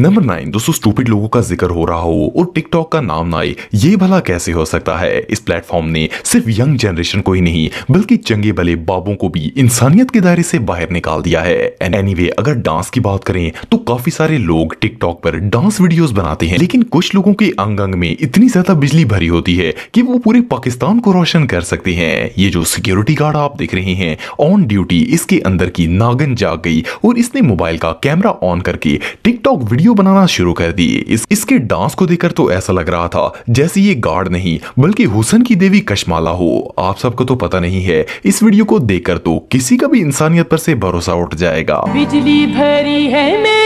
Number nine दोस्तों stupid लोगों का ज़िक्र हो रहा हो और टिकटॉक का नाम ना आए, ये भला कैसे हो सकता है? इस प्लेटफॉर्म ने सिर्फ़ यंग जनरेशन को ही नहीं, बल्कि चंगे भले बाबों को भी इंसानियत के दायरे से बाहर निकाल दिया है। एंड एनीवे अगर डांस की बात करें तो काफ़ी सारे लोग टिकटॉक पर डांस वीडियोस बनाते हैं, लेकिन कुछ लोगों के अंग अंग में इतनी ज़्यादा बिजली भरी होती है कि वो पूरे पाकिस्तान को रोशन कर सकते हैं। ये जो सिक्योरिटी गार्ड आप देख रहे हैं ऑन ड्यूटी इसके अंदर की नागन जाग गई और इसने मोबाइल का कैमरा ऑन करके टिकटॉक वीडियो बनाना शुरू कर दिए। इस, इसके डांस को देखकर तो ऐसा लग रहा था जैसे ये गार्ड नहीं बल्कि हुसन की देवी कशमाला हो। आप सबको तो पता नहीं है इस वीडियो को देखकर तो किसी का भी इंसानियत पर से भरोसा उठ जाएगा। बिजली भरी है मेरे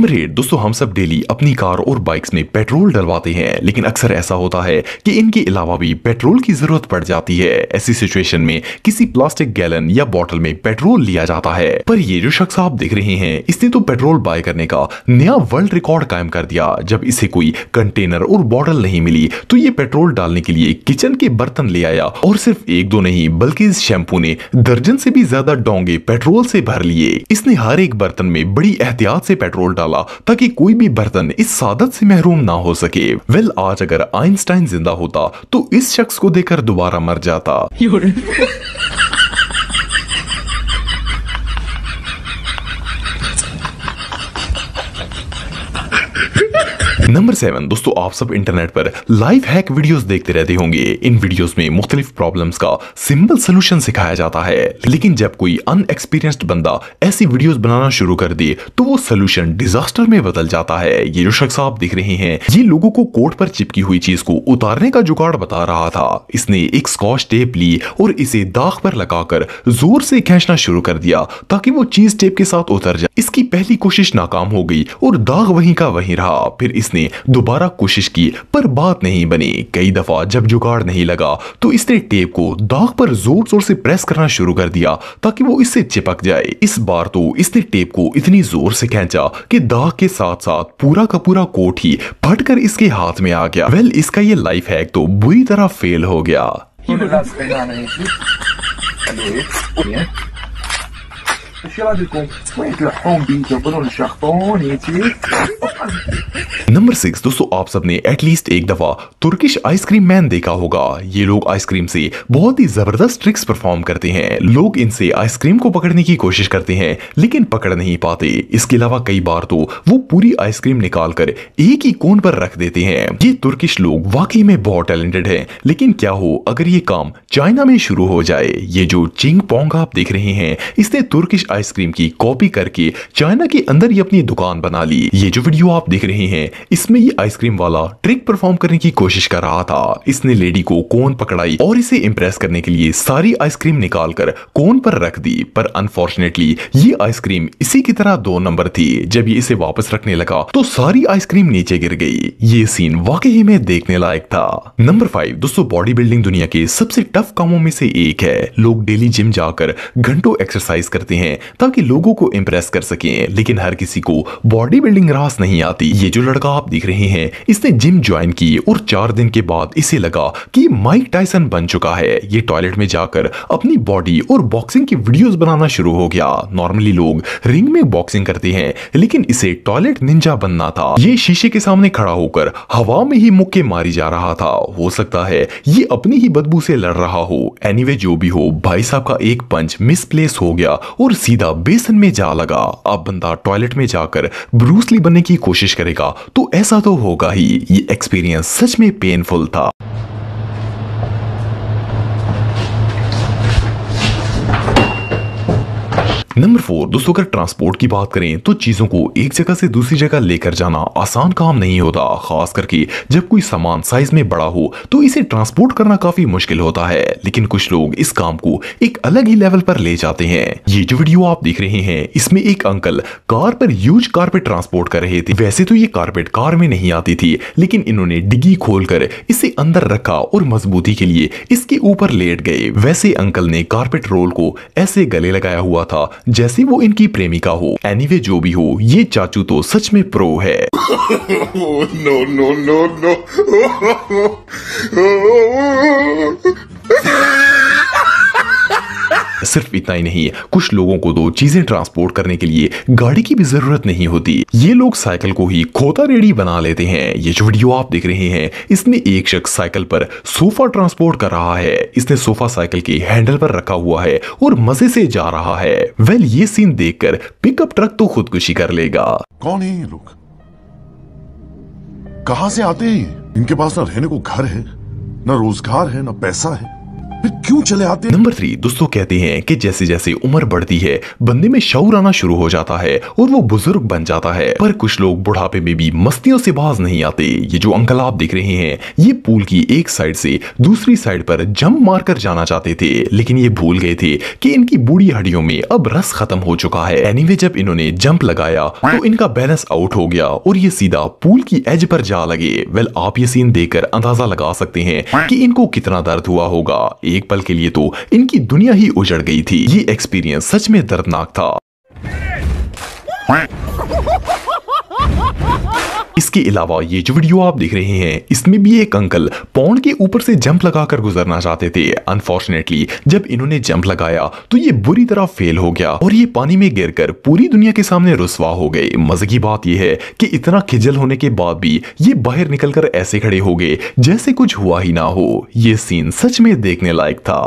नंबर एट, दोस्तों, हम सब डेली अपनी कार और बाइक्स में पेट्रोल डलवाते हैं, लेकिन अक्सर ऐसा होता है कि इनके अलावा भी पेट्रोल की ज़रूरत पड़ जाती है। ऐसी सिचुएशन में किसी प्लास्टिक गैलन या बोतल में पेट्रोल लिया जाता है। पर ये जो शख्स आप देख रहे हैं, इसने तो पेट्रोल बाय करने का नया वर्ल्ड रिकॉर्ड कायम कर दिया। जब इसे कोई कंटेनर और बॉटल नहीं मिली तो ये पेट्रोल डालने के लिए किचन के बर्तन ले आया। और सिर्फ़ एक दो नहीं, बल्कि इस शैम्पू ने दर्जन से भी ज़्यादा डोंगे पेट्रोल से भर लिए। इसने हर एक बर्तन में बड़ी एहतियात से पेट्रोल डाला। ताकि कोई भी बर्तन इस सादत से महरूम ना हो सके। वेल, आज अगर आइंस्टाइन ज़िंदा होता तो इस शख्स को देकर दोबारा मर जाता। नंबर सेवन, दोस्तों, आप सब इंटरनेट पर लाइफ हैक वीडियोस देखते रहते होंगे। इन वीडियोस में मुख्तलिफ़ प्रॉब्लम्स का सिंपल सोल्यूशन सिखाया जाता है। लेकिन जब कोई अनएक्सपीरियंस्ड बंदा ऐसी वीडियोस बनाना शुरू कर दे तो वो सोल्यूशन डिजास्टर में बदल जाता है। ये जो शख्स आप देख रहे हैं, ये लोगों को कोर्ट पर चिपकी हुई चीज़ को उतारने का जुगाड़ बता रहा था। इसने एक स्कॉच टेप ली और इसे दाग पर लगाकर ज़ोर से खींचना शुरू कर दिया, ताकि वो चीज़ टेप के साथ उतर जाए। इसकी पहली कोशिश नाकाम हो गई और दाग वहीं का वहीं रहा। फिर इसने दोबारा कोशिश की, पर बात नहीं बनी। कई दफ़ा जब जुगाड़ नहीं लगा तो इसने टेप को दाग पर ज़ोर ज़ोर से प्रेस करना शुरू कर दिया, ताकि वो इससे चिपक जाए। इस बार तो इसने टेप को इतनी ज़ोर से खींचा कि दाग के साथ साथ पूरा का पूरा कोट ही फटकर इसके हाथ में आ गया। वेल, इसका ये लाइफ हैक तो बुरी तरह फेल हो गया। नंबर सिक्स दोस्तों, आप सबने एटलीस्ट एक दफ़ा तुर्किश आइसक्रीम मैन देखा होगा। ये लोग आइसक्रीम से बहुत ही ज़बरदस्त ट्रिक्स परफॉर्म करते हैं। लोग इनसे आइसक्रीम को पकड़ने की कोशिश करते हैं, लेकिन पकड़ नहीं पाते। इसके अलावा कई बार तो वो पूरी आइसक्रीम निकाल कर एक ही कोन पर रख देते हैं। ये तुर्किश लोग वाकई में बहुत टैलेंटेड है। लेकिन क्या हो, अगर ये काम चाइना में शुरू हो जाए, ये जो चिंग पोंग आप देख रहे हैं, इसने तुर्किश आइसक्रीम की कॉपी करके चाइना के अंदर ही अपनी दुकान बना ली। ये जो वीडियो आप देख रहे हैं, इसमें ये आइसक्रीम वाला ट्रिक परफॉर्म करने की कोशिश कर रहा था। इसने लेडी को कोन पकड़ाई और इसे इम्प्रेस करने के लिए सारी आइसक्रीम निकाल कर कोन पर रख दी। पर अनफॉर्चुनेटली ये आइसक्रीम इसी की तरह दो नंबर थी। जब ये इसे वापस रखने लगा तो सारी आइसक्रीम नीचे गिर गई। ये सीन वाकई में देखने लायक था। नंबर फाइव दोस्तों बॉडी बिल्डिंग दुनिया के सबसे टफ कामों में से एक है। लोग डेली जिम जाकर घंटों एक्सरसाइज करते हैं। ताकि लोगों को इम्प्रेस कर सकें। लेकिन हर किसी को बॉडी बिल्डिंग रास नहीं आती। ये जो लड़का आप देख रहे हैं, इसने जिम ज्वाइन की और चार दिन के बाद इसे लगा कि माइक टाइसन बन चुका है। ये टॉयलेट में जाकर अपनी बॉडी और बॉक्सिंग की वीडियोस बनाना शुरू हो गया। नॉर्मली लोग रिंग में बॉक्सिंग करते हैं, लेकिन इसे टॉयलेट निंजा बनना था। ये शीशे के सामने खड़ा होकर हवा में ही मुक्के मारी जा रहा था। हो सकता है ये अपनी ही बदबू से लड़ रहा हो। एनीवे जो भी हो, भाई साहब का एक पंच मिसप्लेस हो गया और सीधा बेसन में जा लगा। अब बंदा टॉयलेट में जाकर ब्रूसली बनने की कोशिश करेगा तो ऐसा तो होगा ही। ये एक्सपीरियंस सच में पेनफुल था। नंबर फोर दोस्तों, अगर ट्रांसपोर्ट की बात करें तो चीज़ों को एक जगह से दूसरी जगह लेकर जाना आसान काम नहीं होता, खास करके जब कोई सामान साइज़ में बड़ा हो तो इसे ट्रांसपोर्ट करना काफ़ी मुश्किल होता है। लेकिन कुछ लोग इस काम को एक अलग ही लेवल पर ले जाते हैं। ये जो वीडियो आप देख रहे हैं, इसमें एक अंकल कार पर यूज़ कारपेट ट्रांसपोर्ट कर रहे थे। वैसे तो ये कारपेट कार में नहीं आती थी, लेकिन इन्होंने डिग्गी खोलकर इसे अंदर रखा और मजबूती के लिए इसके ऊपर लेट गए। वैसे अंकल ने कारपेट रोल को ऐसे गले लगाया हुआ था जैसे वो इनकी प्रेमिका हो एनीवे जो भी हो ये चाचू तो सच में प्रो है नो नो नो no. सिर्फ़ इतना ही नहीं, कुछ लोगों को तो चीज़ें ट्रांसपोर्ट करने के लिए गाड़ी की भी ज़रूरत नहीं होती। ये लोग साइकिल को ही खोता रेडी बना लेते हैं। ये जो वीडियो आप देख रहे हैं, इसमें एक शख्स साइकिल पर सोफा ट्रांसपोर्ट कर रहा है। इसने सोफा साइकिल के हैंडल पर रखा हुआ है और मज़े से जा रहा है। वेल ये सीन देखकर पिकअप ट्रक तो खुदकुशी कर लेगा। कौन है ये लोग? कहाँ से आते हैं इनके पास ना रहने को घर है, ना रोज़गार है, ना पैसा है। फिर क्यों चले आते नंबर थ्री दोस्तों कहते हैं कि जैसे जैसे उम्र बढ़ती है, बंदे में शौर आना शुरू हो जाता है और वो बुज़ुर्ग बन जाता है। पर कुछ लोग बुढ़ापे में भी मस्तियों से बाज नहीं आते। ये जो अंकल आप देख रहे हैं, ये पूल की एक साइड से दूसरी साइड पर जंप मारकर जाना चाहते थे। लेकिन ये भूल गए थे कि इनकी बूढ़ी हड्डियों में अब रस खत्म हो चुका है। एनीवे जब इन्होंने जंप लगाया तो इनका बैलेंस आउट हो गया और ये सीधा पूल की एज पर जा लगे। वेल आप ये सीन देखकर अंदाज़ा लगा सकते हैं कि इनको कितना दर्द हुआ होगा। एक पल के लिए तो इनकी दुनिया ही उजड़ गई थी। ये एक्सपीरियंस सच में दर्दनाक था। इसके अलावा ये जो वीडियो आप देख रहे हैं, इसमें भी एक अंकल पौंड के ऊपर से जंप लगाकर गुजरना चाहते थे। अनफॉर्चुनेटली जब इन्होंने जंप लगाया तो ये बुरी तरह फेल हो गया और ये पानी में गिरकर पूरी दुनिया के सामने रुसवा हो गए। मज़े की बात यह है कि इतना खिजल होने के बाद भी ये बाहर निकलकर ऐसे खड़े हो गए, जैसे कुछ हुआ ही ना हो। ये सीन सच में देखने लायक था।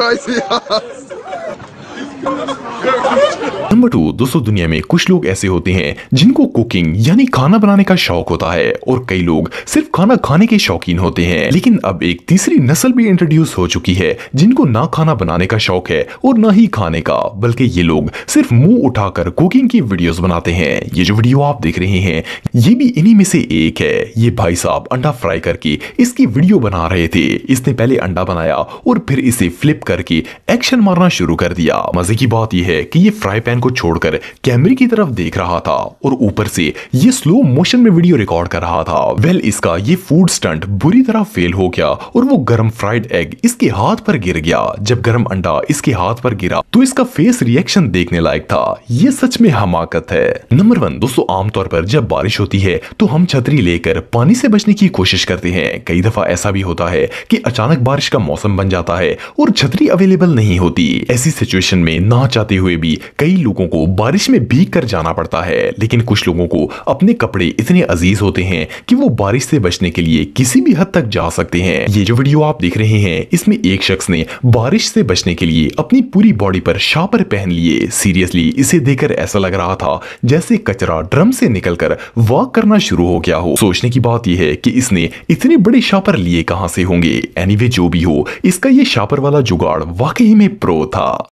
crazy ass. नंबर टू, दोस्तों दुनिया में कुछ लोग ऐसे होते हैं जिनको कुकिंग यानी खाना बनाने का शौक होता है और कई लोग सिर्फ़ खाना खाने के शौकीन होते हैं। लेकिन अब एक तीसरी नस्ल भी इंट्रोड्यूस हो चुकी है जिनको ना खाना बनाने का शौक है और ना ही खाने का, बल्कि ये लोग सिर्फ़ मुँह उठाकर कुकिंग की वीडियोस बनाते हैं। ये जो वीडियो आप देख रहे हैं, ये भी इन्हीं में से एक है। ये भाई साहब अंडा फ्राई करके इसकी वीडियो बना रहे थे। इसने पहले अंडा बनाया और फिर इसे फ्लिप करके एक्शन मारना शुरू कर दिया। मज़े की बात यह है कि ये फ्राई पैन को छोड़कर कैमरे की तरफ़ देख रहा था और ऊपर से ये स्लो मोशन में वीडियो रिकॉर्ड कर रहा था। वेल इसका ये फ़ूड स्टंट बुरी तरह फेल हो गया और वो गर्म फ्राइड एग इसके हाथ पर गिर गया। जब गर्म अंडा इसके हाथ पर गिरा तो इसका फेस रिएक्शन देखने लायक था। ये सच में हमाकत है। नंबर वन दोस्तों, आमतौर पर जब बारिश होती है तो हम छतरी लेकर पानी से बचने की कोशिश करते हैं। कई दफ़ा ऐसा भी होता है कि अचानक बारिश का मौसम बन जाता है और छतरी अवेलेबल नहीं होती। ऐसी सिचुएशन में ना चाहते हुए भी कई लोगों को बारिश में भीग कर जाना पड़ता है। लेकिन कुछ लोगों को अपने कपड़े इतने अज़ीज़ होते हैं कि वो बारिश से बचने के लिए किसी भी हद तक जा सकते हैं। ये जो वीडियो आप देख रहे हैं, इसमें एक शख्स ने बारिश से बचने के लिए अपनी पूरी बॉडी पर शापर पहन लिए। सीरियसली, इसे देखकर ऐसा लग रहा था जैसे कचरा ड्रम से निकलकर वॉक करना शुरू हो गया हो। सोचने की बात यह है कि इसने इतने बड़े शापर लिए कहाँ से होंगे। एनी एनीवे जो भी हो, इसका ये शापर वाला जुगाड़ वाकई में प्रो था।